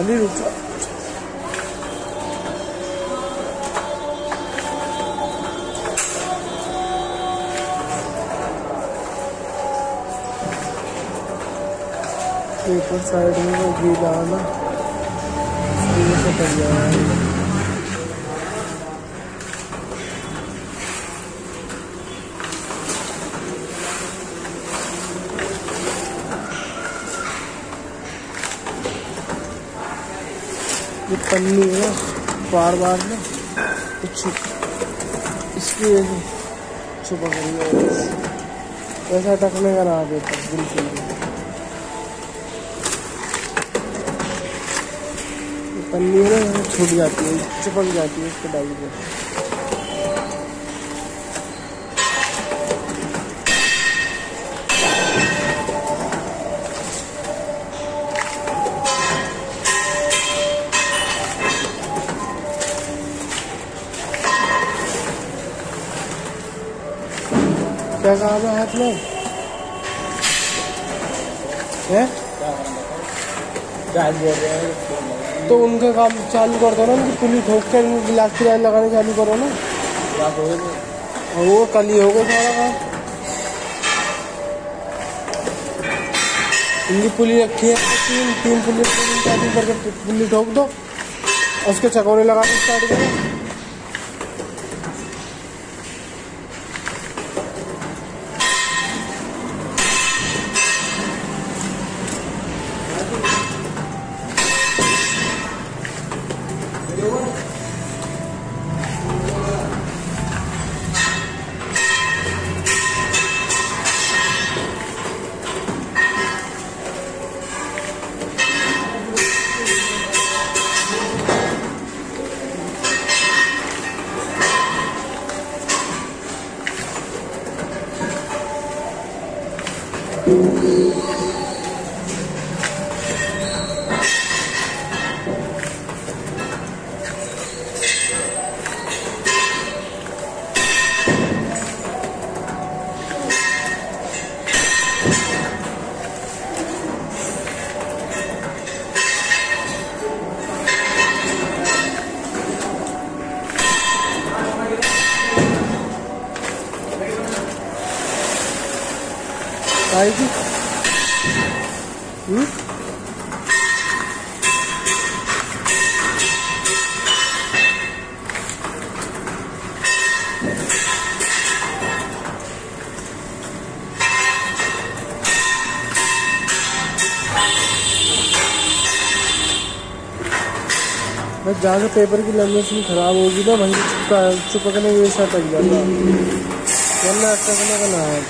अभी रुक जा ऊपर साइड में वो गीला ना से कर जाएगा ये पन्नी है बार बार ना कुछ इसकी वजह से छुपा है। ऐसा टकने का ना देता बिल्कुल पन्नी है ना छुप जाती है, चिपक जाती है उसके डाली पे काम हाथ में। है? तो उनका काम चालू कर दो ना, उनकी पुली ठोक कर उनको गिलास की लाइन लगाने चालू करो ना। और वो कल ही हो गया सारा काम। इनकी पुली रखी है, तीन तीन पुली चालू करके पुली ठोक दो उसके चकोरे लगाने स्टार्ट करो। बस से पेपर की लेमिनेशन खराब होगी ना, वहीं चिपका चिपकने के साथ वरना जाता वरना अटकने का ना है।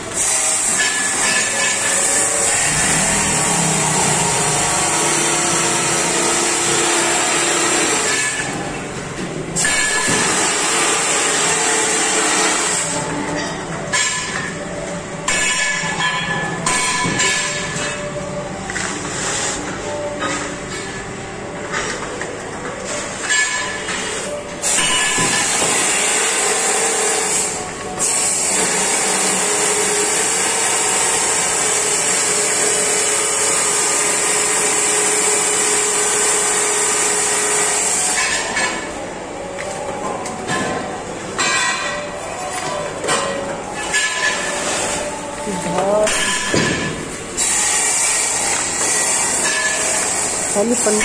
बन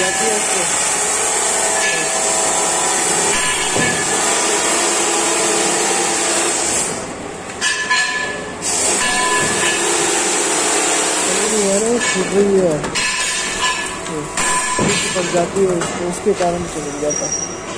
जाती है उसको है। जाती है उसके कारण बन जाता है।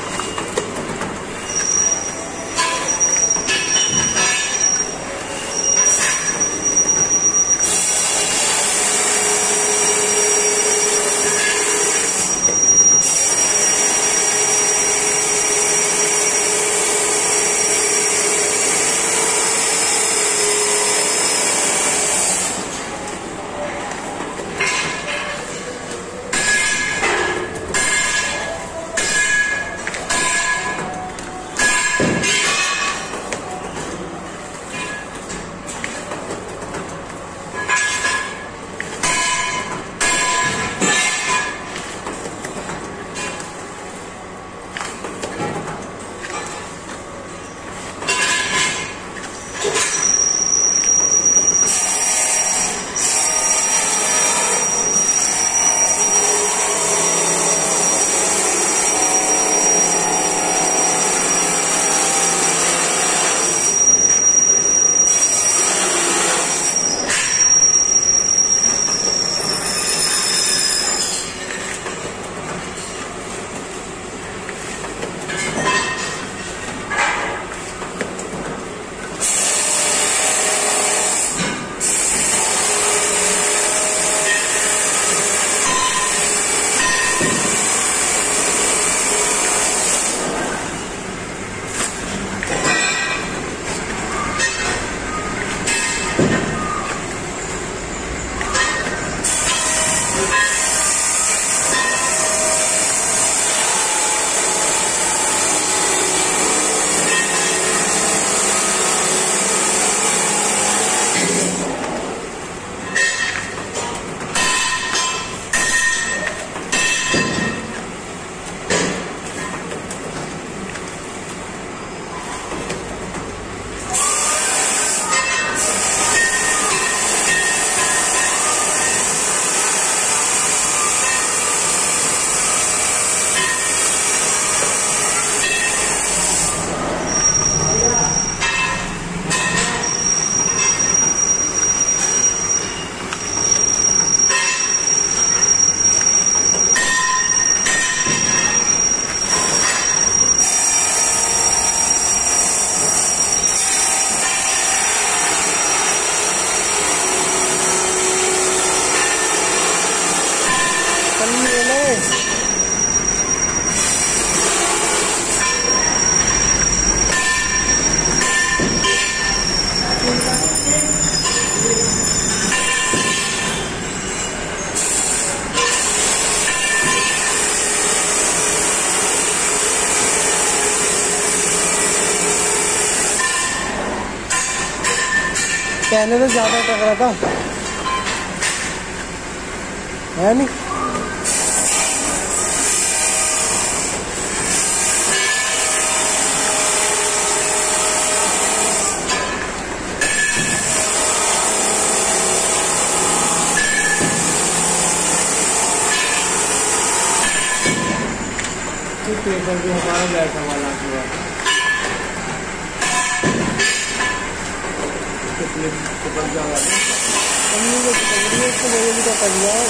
पहले तो ज़्यादा टकरा था। है नहीं? पेपर भी हमारा बैठा वाला पूरा चिपक जाएगा? पन्नी को चिपक रही इसको मेरे भी तो कर जाओ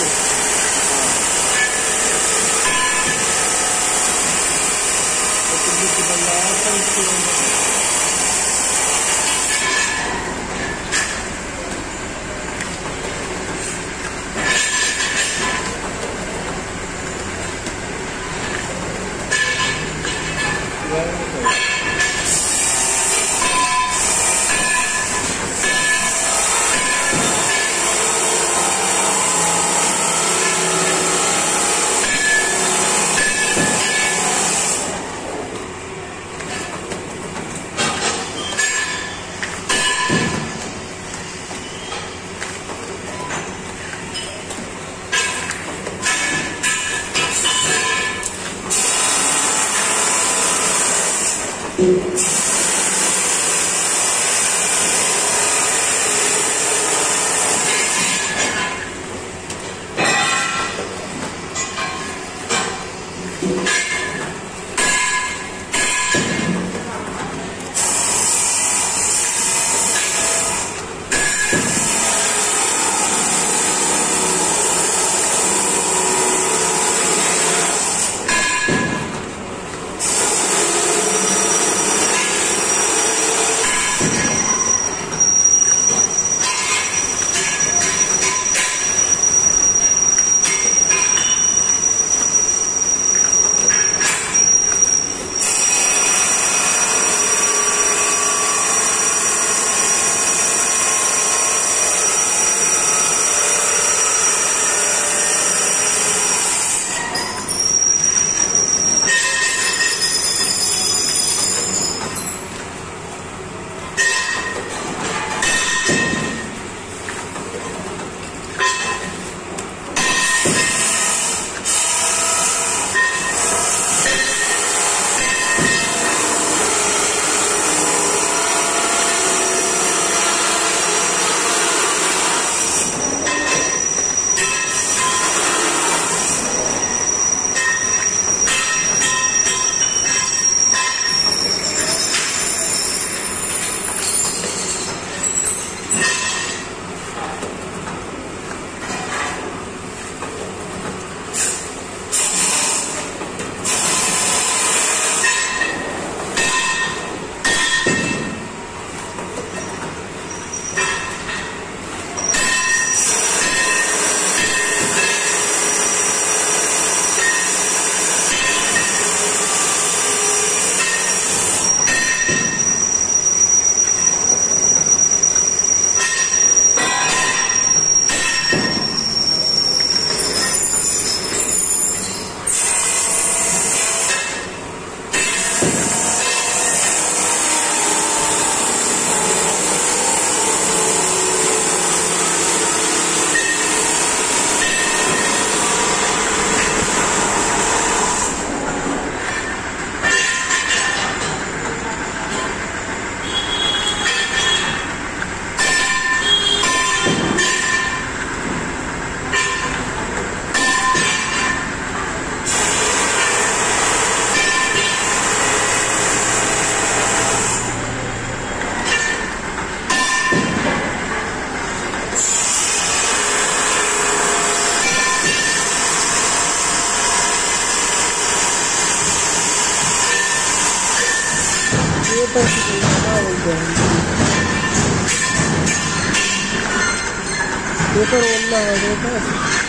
पेपर ओला है देखा